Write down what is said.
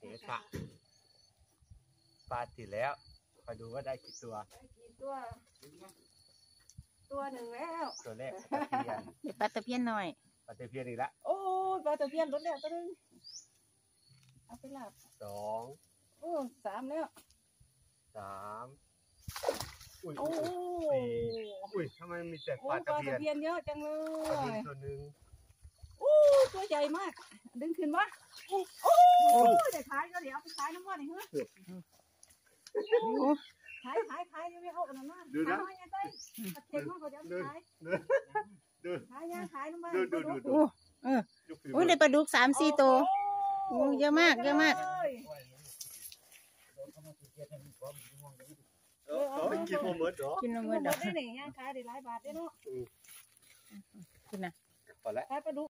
เอ๋ปะปลาติดแล้วคอยดูว่าได้กี่ตัว ได้กี่ตัว ตัวหนึ่งแล้วตัวแรกปลาตะเพียนเดี๋ยวปลาตะเพียนหน่อย ปลาตะเพียนอีกแล้วโอ้ยปลาตะเพียนลดแล้วตัวหนึงเอาไปลาบสองโอ้สามแล้วสามอุ้ยโอ้สี่อุ้ยทำไมมีแต่โอ้ปลาปตะลาเพียตะนเพียนเยอะจังเลปลาตะเพียยนตัวหนึ่งโอ้ตัว ใหญ่มาก ดึงขึ้นวะโอ้โอ้เดี๋ยวขายก็เดี๋ยวเอาไปขายน้ำมันนี่เฮ้ยโอ้ขายขายขายเดี๋ยวไม่เอาอันนั้นมาขายน้อยยังไงเข่งมากกว่าจะเอาไปขายดูขายยังขายน้ำมันดูดูดูดูโอ้เออดูฝีโอ้มืยอได้ปลาดุกสามสี่ตัวโอ้เยอะมากเยอะมากเออเอาไปกินโมเมิร์ดเหรอกินลงเงิเงินนดดออกกได้หนึ่งยังขายได้หลายบาทได้เนาะคุณนะพอแล้วขายปลาดุก